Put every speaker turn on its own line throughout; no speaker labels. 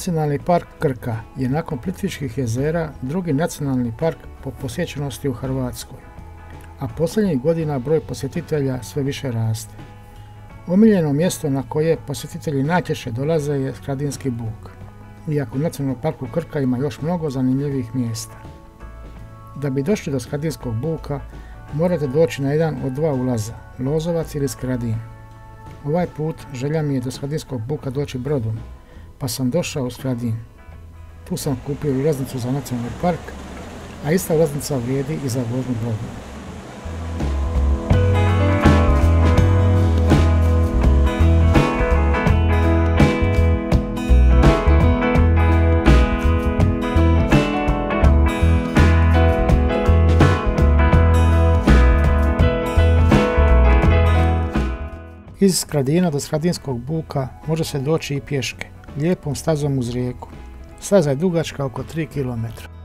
Nacionalni park Krka je nakon Plitvičkih jezera drugi nacionalni park po posjećenosti u Hrvatskoj, a posljednjih godina broj posjetitelja sve više raste. Omiljeno mjesto na koje posjetitelji najčešće dolaze je Skradinski buk, iako u Nacionalnom parku Krka ima još mnogo zanimljivih mjesta. Da bi došli do Skradinskog buka, morate doći na jedan od dva ulaza, Lozovac ili Skradin. Ovaj put želja mi je do Skradinskog buka doći brodom, pa sam došao u Skradin. Tu sam kupio ulaznicu za nacionalni park, a ista ulaznica vrijedi i za vožnju brodom. Iz Skradina do Skradinskog buka može se doći i pješke, lijepom stazom uz rijeku. Staza je dugačka oko 3 km.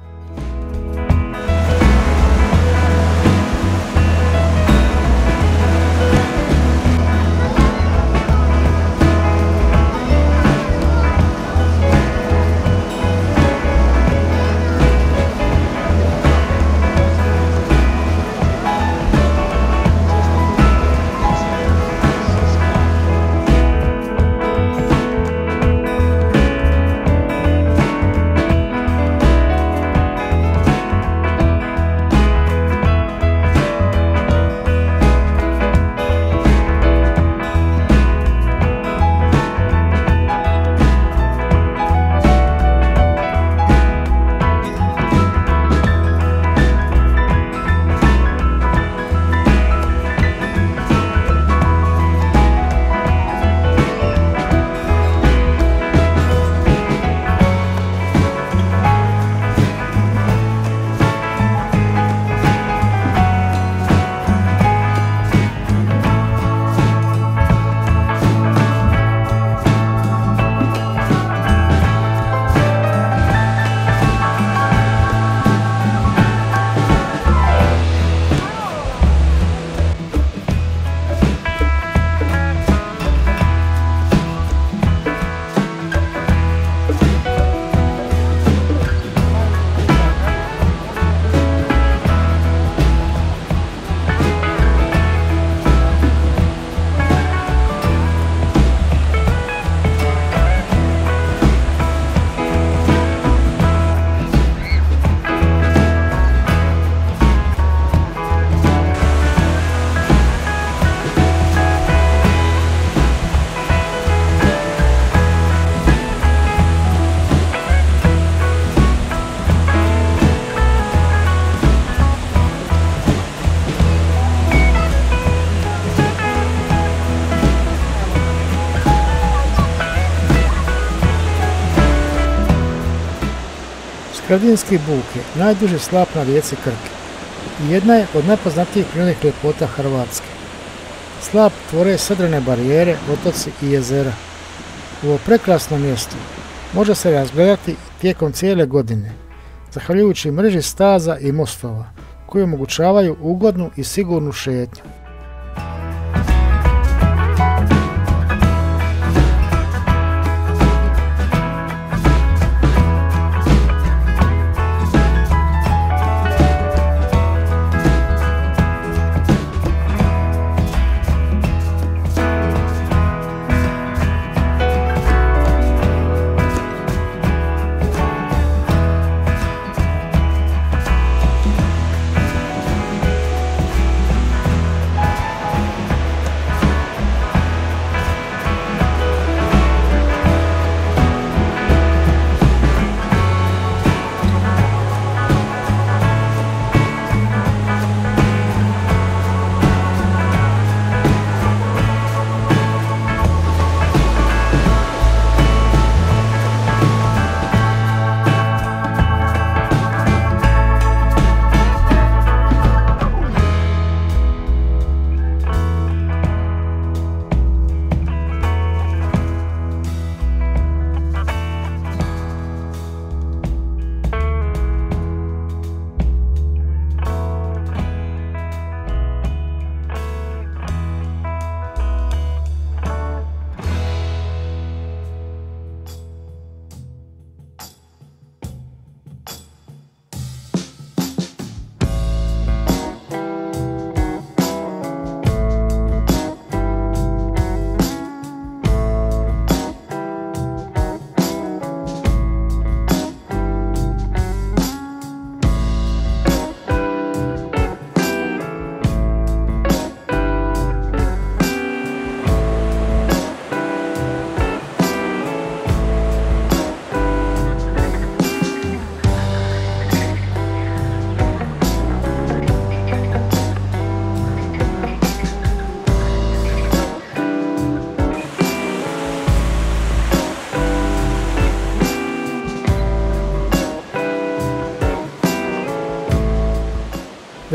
Skradinski buk je najduži slap na rijeci Krke i jedna je od najpoznatijih prirodnih ljepota Hrvatske. Slap tvore sedrene barijere, otoci i jezera. Ovo prekrasno mjesto može se razgledati tijekom cijele godine, zahvaljujući mreži staza i mostova koji omogućavaju ugodnu i sigurnu šetnju.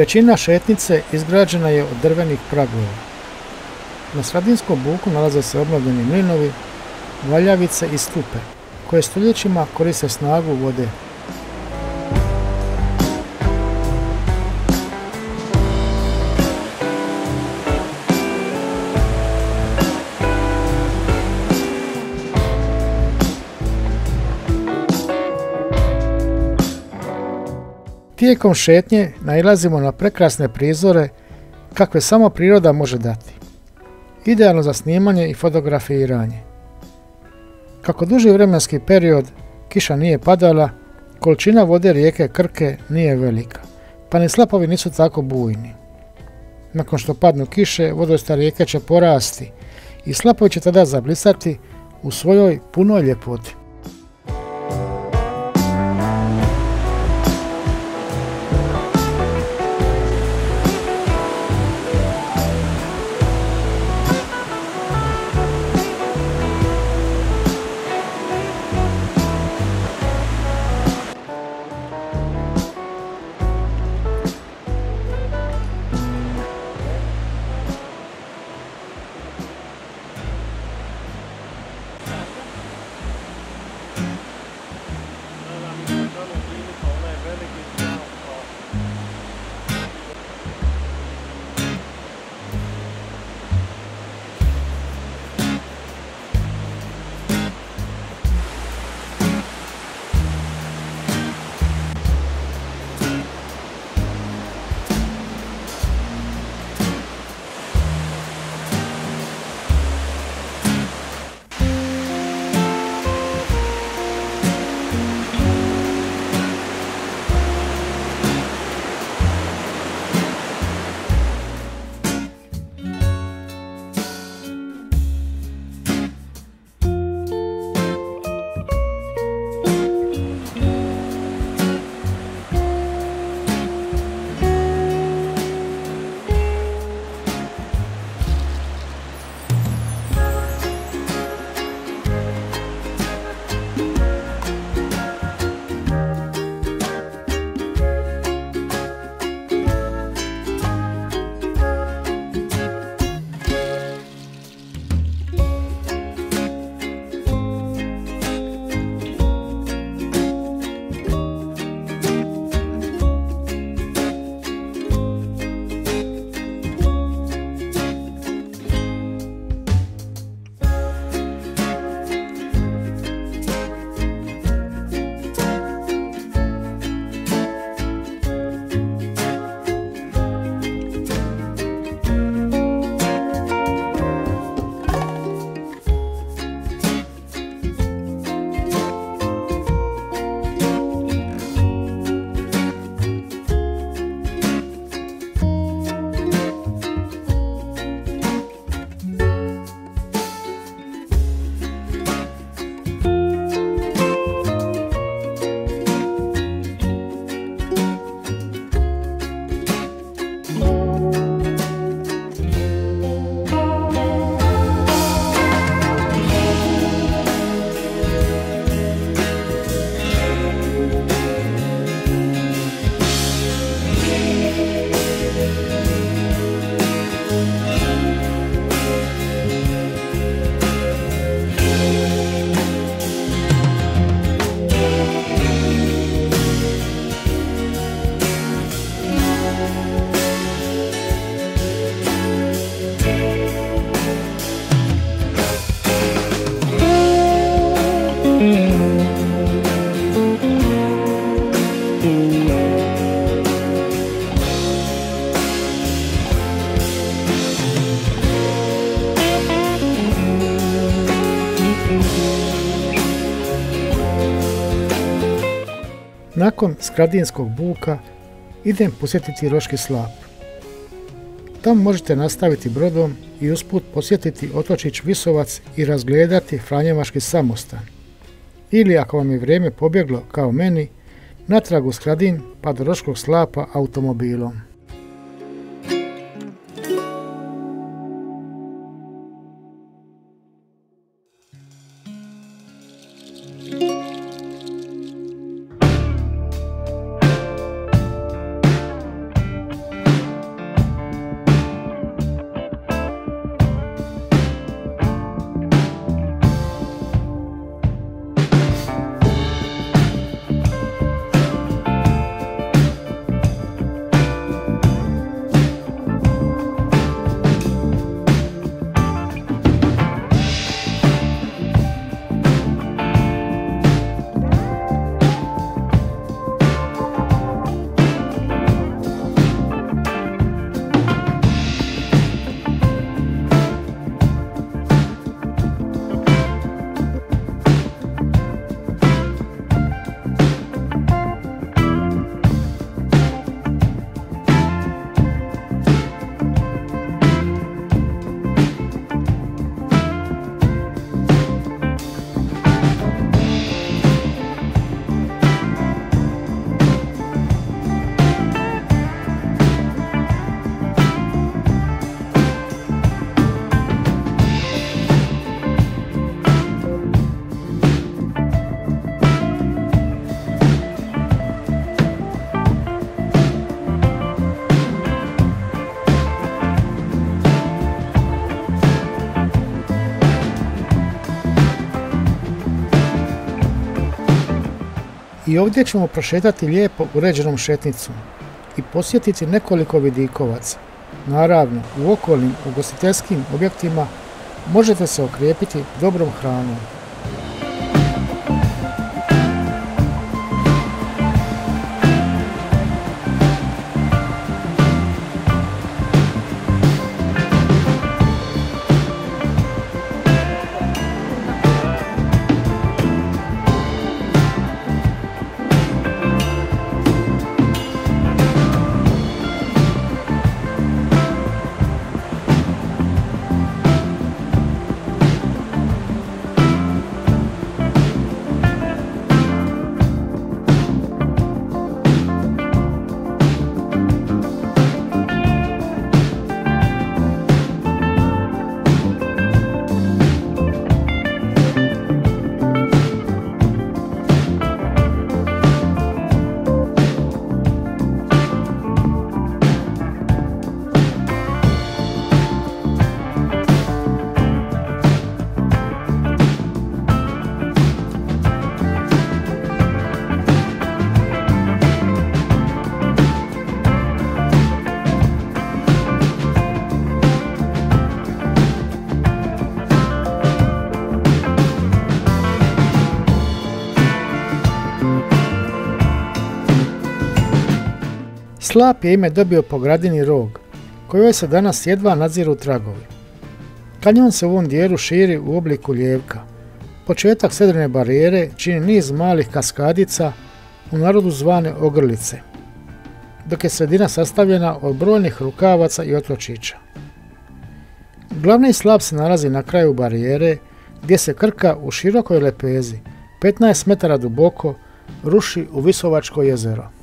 Većina šetnice izgrađena je od drvenih pragova. Na Sradinskom buku nalaze se obnovljeni mlinovi, valjavice i stupe, koje stoljećima koriste snagu vode. Tijekom šetnje nailazimo na prekrasne prizore kakve samo priroda može dati. Idealno za snimanje i fotografiranje. Kako duži vremenski period kiša nije padala, količina vode rijeke Krke nije velika, pa ni slapovi nisu tako bujni. Nakon što padnu kiše, vodosta rijeke će porasti i slapovi će tada zablisati u svojoj punoj ljepoti. Nakon Skradinskog buka idem posjetiti Roški slap. Tamo možete nastaviti brodom i usput posjetiti otočić Visovac i razgledati Franjevaški samostan. Ili ako vam je vrijeme pobjeglo kao meni, natrag u Skradin pa do Roškog slapa automobilom. I ovdje ćemo prošetati lijepo uređenom šetnicom i posjetiti nekoliko vidikovaca. Naravno, u okolnim ugostiteljskim objektima možete se okrijepiti dobrom hranom. Slap je ime dobio po gradini rog, kojoj se danas jedva nadziru tragovi. Kanjon se u ovom dijelu širi u obliku ljevka. Početak sedrene barijere čini niz malih kaskadica, u narodu zvane ogrlice, dok je sredina sastavljena od brojnih rukavaca i otločića. Glavni slap se nalazi na kraju barijere, gdje se krka u širokoj lepezi, 15 metara duboko, ruši u Visovačko jezero.